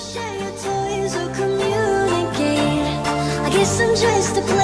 I guess I'm just a